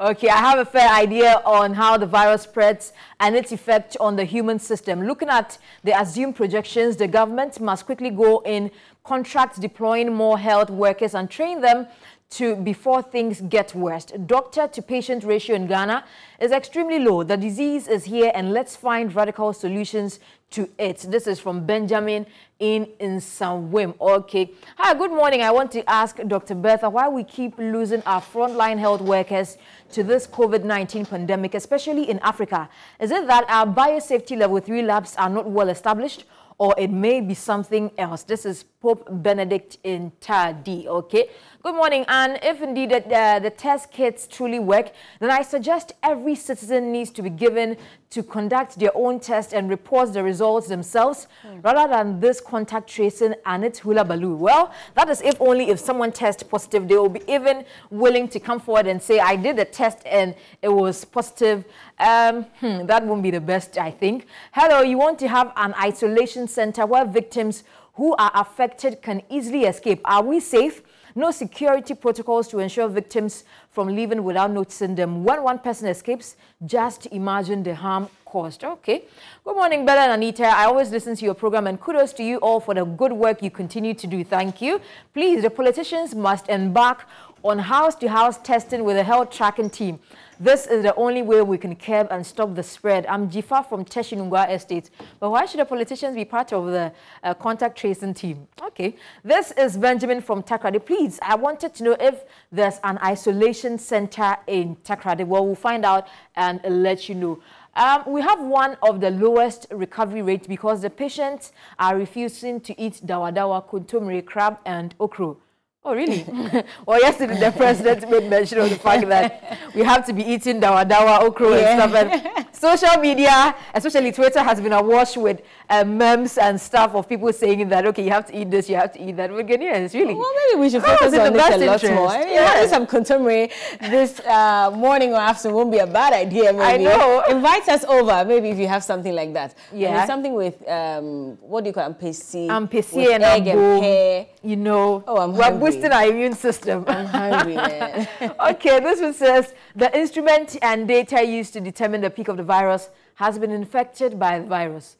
okay, I have a fair idea on how the virus spreads and its effect on the human system. Looking at the assumed projections, the government must quickly go in contract deploying more health workers and train them to before things get worse. Doctor to patient ratio in Ghana is extremely low. The disease is here and let's find radical solutions to it. This is from Benjamin in Nsawam. Okay. Hi, good morning. I want to ask Dr. Bertha why we keep losing our frontline health workers to this COVID-19 pandemic, especially in Africa. Is it that our biosafety level 3 labs are not well established or it may be something else. This is Pope Benedict in Tadi, okay? Good morning, and if indeed the, uh, the test kits truly work, then I suggest every citizen needs to be given to conduct their own test and report the results themselves mm. rather than this contact tracing and its hula baloo. Well, that is if only if someone tests positive, they will be even willing to come forward and say, I did the test and it was positive. Um, hmm, that won't be the best, I think. Hello, you want to have an isolation center where victims who are affected can easily escape. Are we safe? No security protocols to ensure victims from leaving without noticing them. When one person escapes, just imagine the harm caused. Okay. Good morning, Bella and Anita. I always listen to your program and kudos to you all for the good work you continue to do. Thank you. Please, the politicians must embark on house-to-house -house testing with a health tracking team. This is the only way we can curb and stop the spread. I'm Jifa from Teshie-Nungua Estate. But why should the politicians be part of the uh, contact tracing team? Okay. This is Benjamin from Takoradi. Please, I wanted to know if there's an isolation center in Takoradi. Well, we'll find out and let you know. Um, we have one of the lowest recovery rates because the patients are refusing to eat dawadawa, kontomire, crab, and okro. Oh, really? well, yesterday the president made mention of the fact that we have to be eating dawa dawa, okra yeah. and stuff. And social media, especially Twitter, has been awash with uh, memes and stuff of people saying that, okay, you have to eat this, you have to eat that. We're getting it's really. Well, maybe we should focus on this a lot more. I mean, yeah. some contemporary this uh, morning or afternoon won't be a bad idea, maybe. I know. Invite us over, maybe if you have something like that. Yeah. I mean, something with, um, what do you call it? Ampesi. Ampesi and egg and pear. You know. Oh, I'm hungry boosting our immune system. I'm hungry, man. okay, this one says the instrument and data used to determine the peak of the virus has been infected by the virus.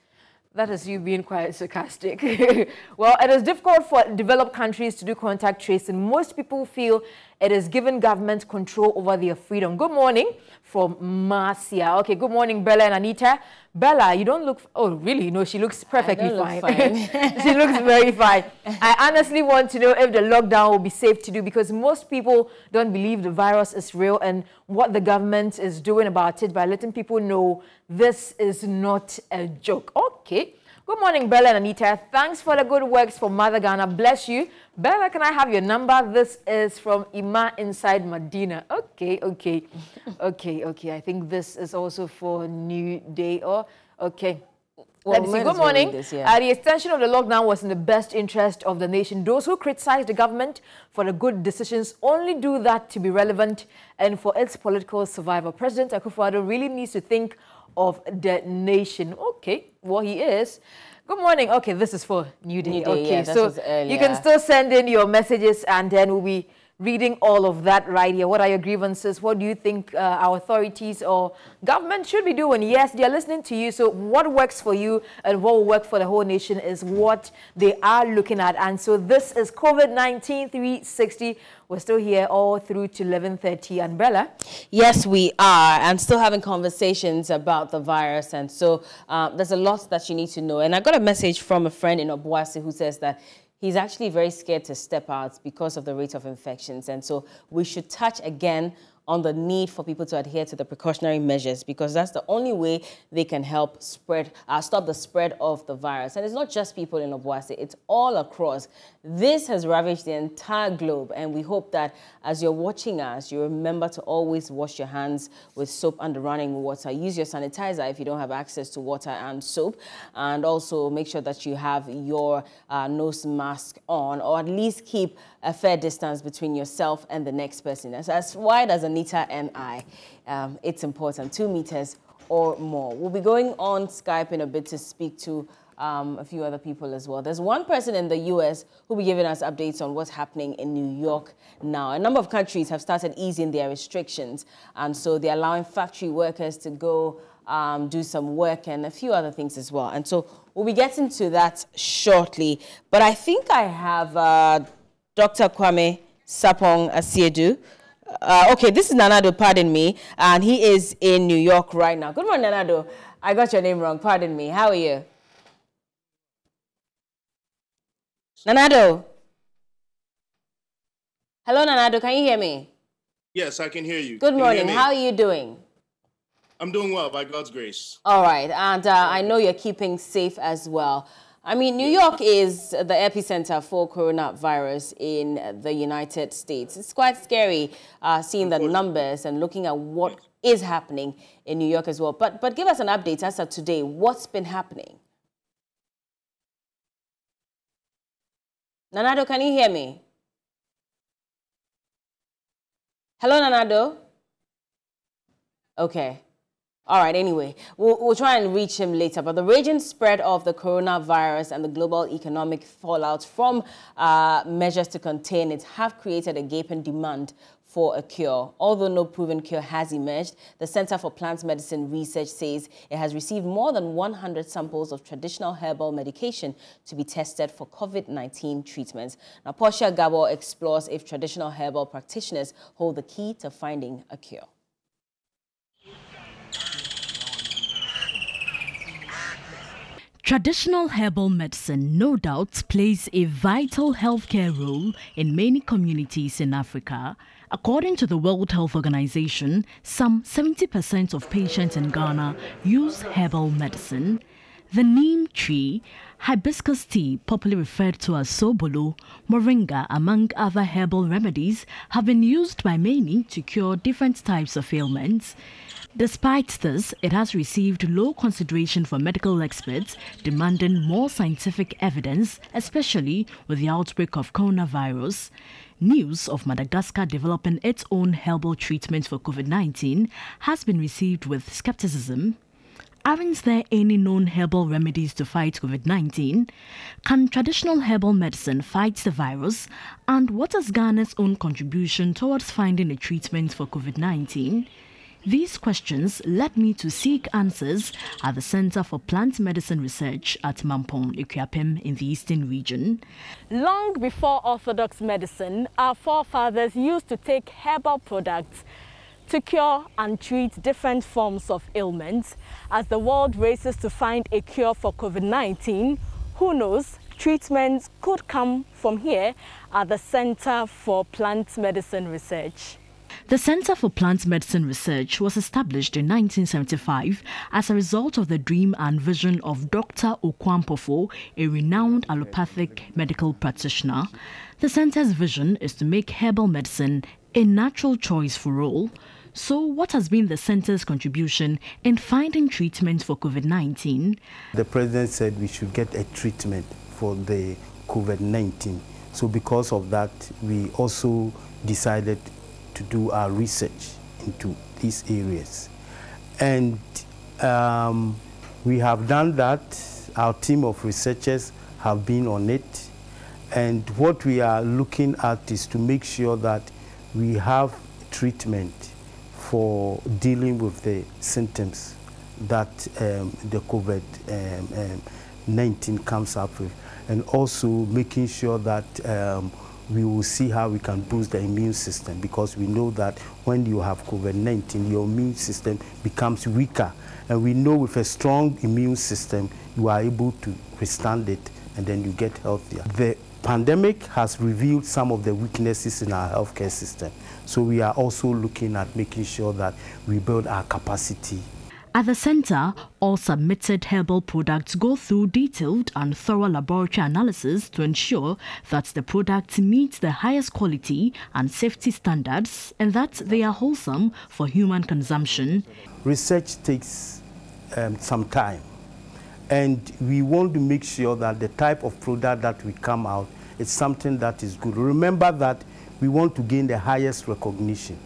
That is you being quite sarcastic. well, it is difficult for developed countries to do contact tracing. Most people feel it is given government control over their freedom. Good morning from Marcia. Okay, good morning, Bella and Anita. Bella, you don't look, oh, really? No, she looks perfectly fine. fine. she looks very fine. I honestly want to know if the lockdown will be safe to do because most people don't believe the virus is real and what the government is doing about it by letting people know this is not a joke. Okay. Good morning, Bella and Anita. Thanks for the good works for Mother Ghana. Bless you. Bella, can I have your number? This is from Ima inside Medina. Okay, okay, okay, okay. I think this is also for New Day. Or oh, okay. Well, Let's see. Good morning. This, yeah. uh, the extension of the lockdown was in the best interest of the nation. Those who criticize the government for the good decisions only do that to be relevant and for its political survival. President Akufo-Addo really needs to think of the nation. Okay, well, he is. Good morning. Okay, this is for New Day. New Day okay, yeah, so you can still send in your messages and then we'll be reading all of that right here. What are your grievances? What do you think uh, our authorities or government should be doing? Yes, they are listening to you. So what works for you and what will work for the whole nation is what they are looking at. And so this is COVID-19 360. We're still here all through to 11.30. Umbrella? Yes, we are. And still having conversations about the virus. And so uh, there's a lot that you need to know. And I got a message from a friend in Obuasi who says that he's actually very scared to step out because of the rate of infections. And so we should touch again on the need for people to adhere to the precautionary measures because that's the only way they can help spread, uh, stop the spread of the virus. And it's not just people in Obuasi, it's all across. This has ravaged the entire globe and we hope that as you're watching us, you remember to always wash your hands with soap and running water. Use your sanitizer if you don't have access to water and soap. And also make sure that you have your uh, nose mask on or at least keep a fair distance between yourself and the next person. As, wide as Anita and I, um, it's important, two meters or more. We'll be going on Skype in a bit to speak to um, a few other people as well. There's one person in the U.S. who'll be giving us updates on what's happening in New York now. A number of countries have started easing their restrictions, and so they're allowing factory workers to go um, do some work and a few other things as well. And so we'll be getting to that shortly. But I think I have uh, Dr. Kwame Sapong Asiedu. Uh, okay, this is Nanado, pardon me, and he is in New York right now. Good morning, Nanado. I got your name wrong, pardon me. How are you? Nanado. Hello, Nanado, can you hear me? Yes, I can hear you. Good morning. How are you doing? I'm doing well, by God's grace. All right, and uh, I know you're keeping safe as well. I mean, New York is the epicenter for coronavirus in the United States. It's quite scary uh, seeing the numbers and looking at what is happening in New York as well. But, but give us an update as of today. What's been happening? Nanado, can you hear me? Hello, Nanado? Okay. All right, anyway, we'll, we'll try and reach him later. But the raging spread of the coronavirus and the global economic fallout from uh, measures to contain it have created a gaping demand for a cure. Although no proven cure has emerged, the Center for Plant Medicine Research says it has received more than 100 samples of traditional herbal medication to be tested for COVID-19 treatments. Now, Portia Gabor explores if traditional herbal practitioners hold the key to finding a cure. Traditional herbal medicine no doubt plays a vital healthcare role in many communities in Africa. According to the World Health Organization, some 70% of patients in Ghana use herbal medicine. The neem tree, hibiscus tea, popularly referred to as sobolo, moringa, among other herbal remedies, have been used by many to cure different types of ailments. Despite this, it has received low consideration from medical experts, demanding more scientific evidence, especially with the outbreak of coronavirus. News of Madagascar developing its own herbal treatment for COVID 19 has been received with skepticism. Aren't there any known herbal remedies to fight COVID 19? Can traditional herbal medicine fight the virus? And what is Ghana's own contribution towards finding a treatment for COVID 19? These questions led me to seek answers at the Center for Plant Medicine Research at Mampong, Akuapem in the Eastern region. Long before Orthodox medicine, our forefathers used to take herbal products to cure and treat different forms of ailments. As the world races to find a cure for COVID-19, who knows, treatments could come from here at the Center for Plant Medicine Research. The Center for Plant Medicine Research was established in 1975 as a result of the dream and vision of Dr. Oku Ampofo, a renowned allopathic medical practitioner. The center's vision is to make herbal medicine a natural choice for all. So, what has been the center's contribution in finding treatment for COVID 19? The president said we should get a treatment for the COVID 19. So, because of that, we also decided to do our research into these areas. And um, we have done that. Our team of researchers have been on it. And what we are looking at is to make sure that we have treatment for dealing with the symptoms that um, the COVID-19 um, um, comes up with. And also making sure that um, we will see how we can boost the immune system because we know that when you have COVID-19, your immune system becomes weaker. And we know with a strong immune system, you are able to withstand it and then you get healthier. The pandemic has revealed some of the weaknesses in our healthcare system. So we are also looking at making sure that we build our capacity at the center, all submitted herbal products go through detailed and thorough laboratory analysis to ensure that the products meet the highest quality and safety standards and that they are wholesome for human consumption. Research takes um, some time and we want to make sure that the type of product that we come out is something that is good. Remember that we want to gain the highest recognition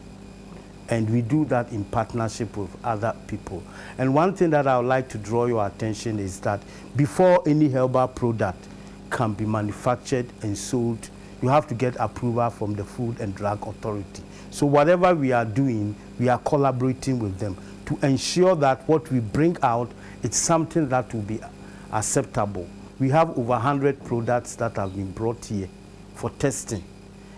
and we do that in partnership with other people. And one thing that I would like to draw your attention is that before any herbal product can be manufactured and sold, you have to get approval from the Food and Drug Authority. So whatever we are doing, we are collaborating with them to ensure that what we bring out is something that will be acceptable. We have over 100 products that have been brought here for testing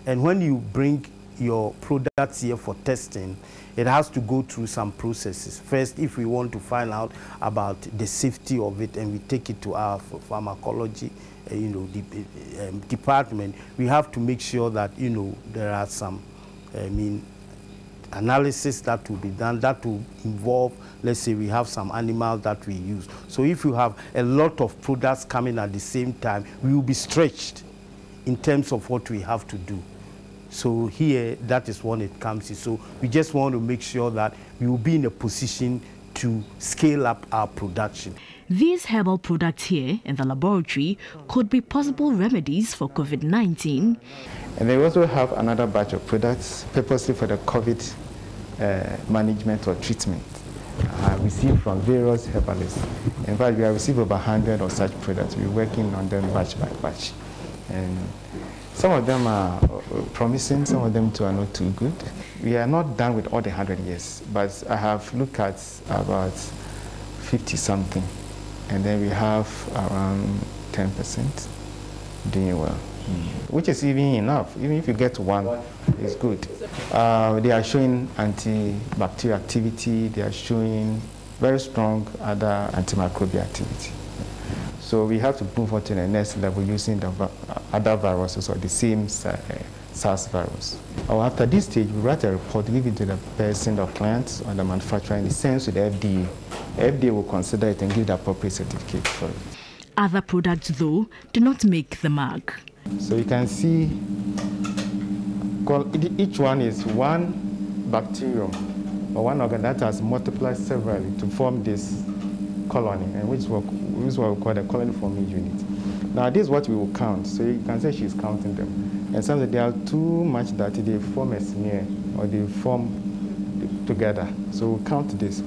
And when you bring your products here for testing, it has to go through some processes. First, if we want to find out about the safety of it and we take it to our pharmacology uh, you know, de um, department, we have to make sure that, you know, there are some, I mean, analysis that will be done that will involve, let's say we have some animals that we use. So if you have a lot of products coming at the same time, we will be stretched in terms of what we have to do. So here, that is when it comes to. So we just want to make sure that we will be in a position to scale up our production. These herbal products here in the laboratory could be possible remedies for COVID 19. And they also have another batch of products purposely for the COVID uh, management or treatment. Uh, received from various herbalists. In fact, we have received over 100 of such products. We're working on them batch by batch. And some of them are uh, promising, some of them too are not too good. We are not done with all the 100 years, but I have looked at about 50 something, and then we have around 10% doing well, mm. which is even enough. Even if you get one, it's good. Uh, they are showing antibacterial activity, they are showing very strong other antimicrobial activity. So we have to move on to the next level using the other viruses or the same uh, SARS virus. Or after this stage, we write a report, give it to the person, the client, or the manufacturer, and it sends to the FDA. FDA will consider it and give the appropriate certificate for it. Other products, though, do not make the mark. So you can see each one is one bacterium or one organ that has multiplied severally to form this colony, and which, will, which is what we call the colony forming unit. Now, this is what we will count. So you can say she's counting them. And sometimes they are too much that they form a smear or they form together. So we'll count this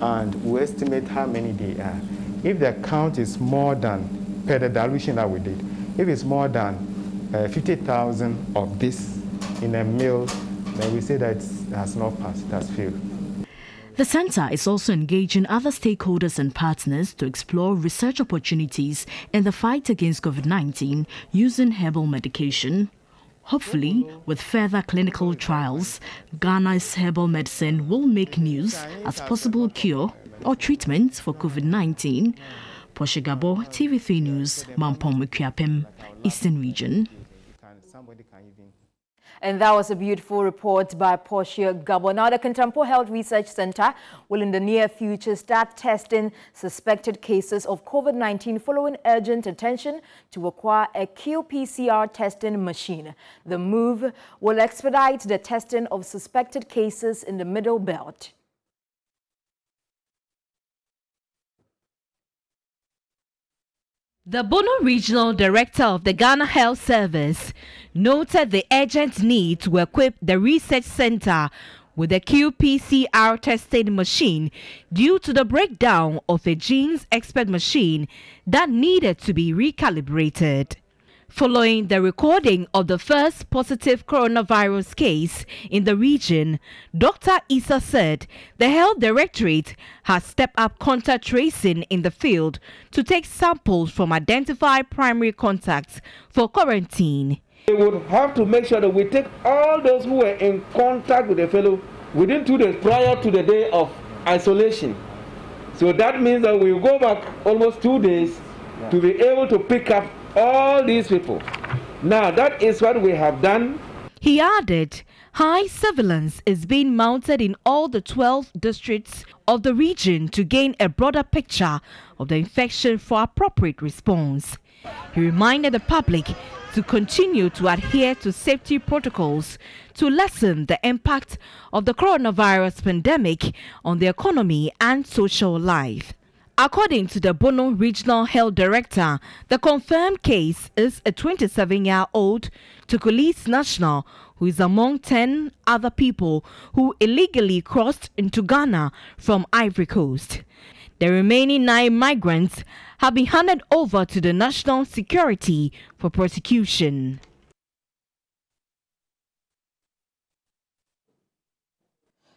and we'll estimate how many they are. If the count is more than, per the dilution that we did, if it's more than uh, 50,000 of this in a mill, then we say that it has not passed, it has failed. The Centre is also engaging other stakeholders and partners to explore research opportunities in the fight against COVID 19 using herbal medication. Hopefully, with further clinical trials, Ghana's herbal medicine will make news as possible cure or treatment for COVID 19. Portia Gabor, TV3 News, Mampong Eastern Region. And that was a beautiful report by Portia Gabor. Now, the Kintampo Health Research Center will in the near future start testing suspected cases of COVID-19 following urgent attention to acquire a qPCR testing machine. The move will expedite the testing of suspected cases in the Middle Belt. The Bono Regional Director of the Ghana Health Service noted the urgent need to equip the research center with a qPCR testing machine due to the breakdown of a GeneXpert machine that needed to be recalibrated. Following the recording of the first positive coronavirus case in the region, Dr. Issa said the Health Directorate has stepped up contact tracing in the field to take samples from identified primary contacts for quarantine. We would have to make sure that we take all those who were in contact with the fellow within two days prior to the day of isolation. So that means that we go back almost two days yeah. to be able to pick up all these people. Now, that is what we have done. He added, high surveillance is being mounted in all the 12 districts of the region to gain a broader picture of the infection for appropriate response. He reminded the public to continue to adhere to safety protocols to lessen the impact of the coronavirus pandemic on the economy and social life. According to the Bono Regional Health Director, the confirmed case is a 27 year old Togolese national who is among 10 other people who illegally crossed into Ghana from Ivory Coast. The remaining nine migrants have been handed over to the National Security for prosecution.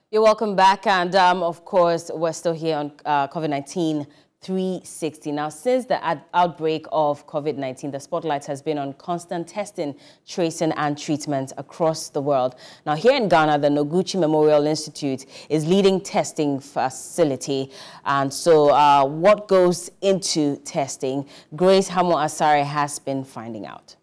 You're welcome back. And um, of course, we're still here on uh, COVID 19 360. Now, since the outbreak of COVID-19, the spotlight has been on constant testing, tracing and treatment across the world. Now, here in Ghana, the Noguchi Memorial Institute is leading testing facility. And so uh, what goes into testing, Grace Hamo Asare has been finding out.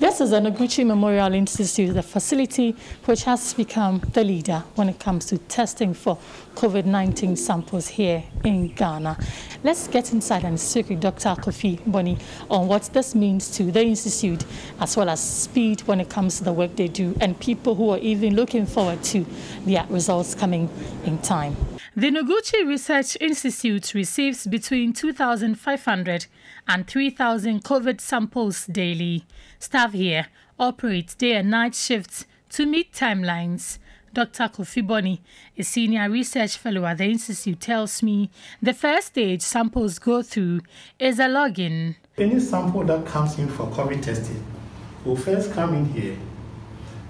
This is the Noguchi Memorial Institute, the facility which has become the leader when it comes to testing for COVID-19 samples here in Ghana. Let's get inside and speak with Dr. Kofi Bonney on what this means to the institute as well as speed when it comes to the work they do and people who are even looking forward to their results coming in time. The Noguchi Research Institute receives between 2,500 and 3,000 COVID samples daily. Staff here operate day and night shifts to meet timelines. Dr. Kofi Bonney, a senior research fellow at the Institute, tells me the first stage samples go through is a login. Any sample that comes in for COVID testing will first come in here.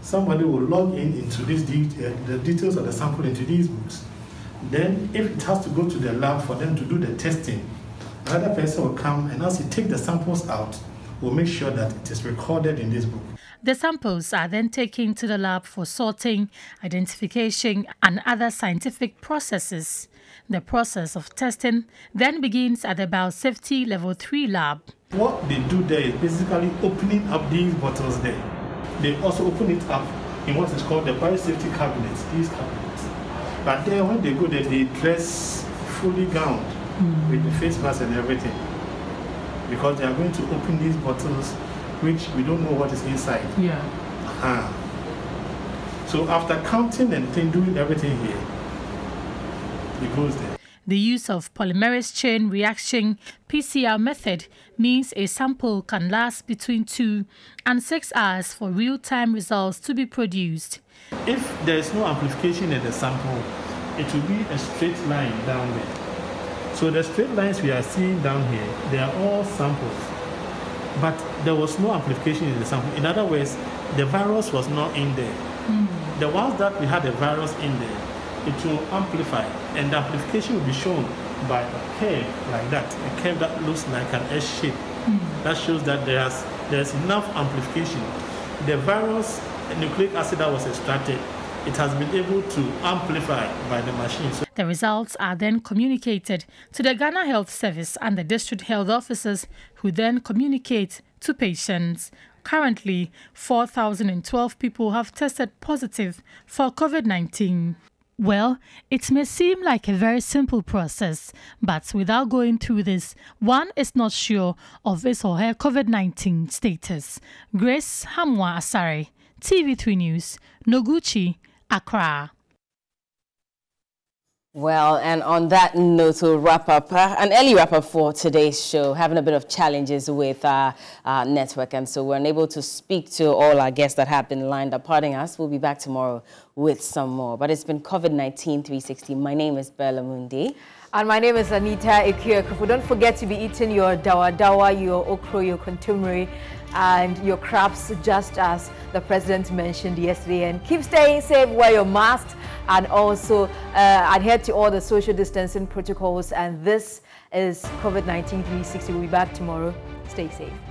Somebody will log in into this de- uh, the details of the sample into these books. Then, if it has to go to the lab for them to do the testing, another person will come and he take the samples out, we'll make sure that it is recorded in this book. The samples are then taken to the lab for sorting, identification, and other scientific processes. The process of testing then begins at the Biosafety Level 3 lab. What they do there is basically opening up these bottles there. They also open it up in what is called the biosafety cabinets, these cabinets. But then when they go there, they dress fully gowned mm. with the face mask and everything. Because they are going to open these bottles, which we don't know what is inside. Yeah. Uh, so after counting and doing everything here, it goes there. The use of polymerase chain reaction PCR method means a sample can last between two and six hours for real-time results to be produced. If there is no amplification in the sample, it will be a straight line down there. So the straight lines we are seeing down here, they are all samples. But there was no amplification in the sample. In other words, the virus was not in there. Mm. The ones that we had the virus in there, it will amplify and the amplification will be shown by a curve like that, a curve that looks like an S shape. Mm. That shows that there's, there's enough amplification. The virus nucleic acid that was extracted, it has been able to amplify by the machine. So the results are then communicated to the Ghana Health Service and the district health officers who then communicate to patients. Currently, 4,012 people have tested positive for COVID 19. Well, it may seem like a very simple process, but without going through this, one is not sure of his or her COVID 19 status. Grace Hamwa Asare, TV3 News, Noguchi, Accra. Well, and on that note, we'll wrap up uh, an early wrap up for today's show, having a bit of challenges with our, our network. And so we're unable to speak to all our guests that have been lined up. Parting us, we'll be back tomorrow with some more. But it's been COVID 19 360. My name is Bella Mundi. And my name is Anita Ekuyakufu. Don't forget to be eating your dawa dawa, your okro, your kontomire, and your crabs, just as the president mentioned yesterday. And keep staying safe, wear your mask, and also uh, adhere to all the social distancing protocols. And this is COVID 19 360. We'll be back tomorrow. Stay safe.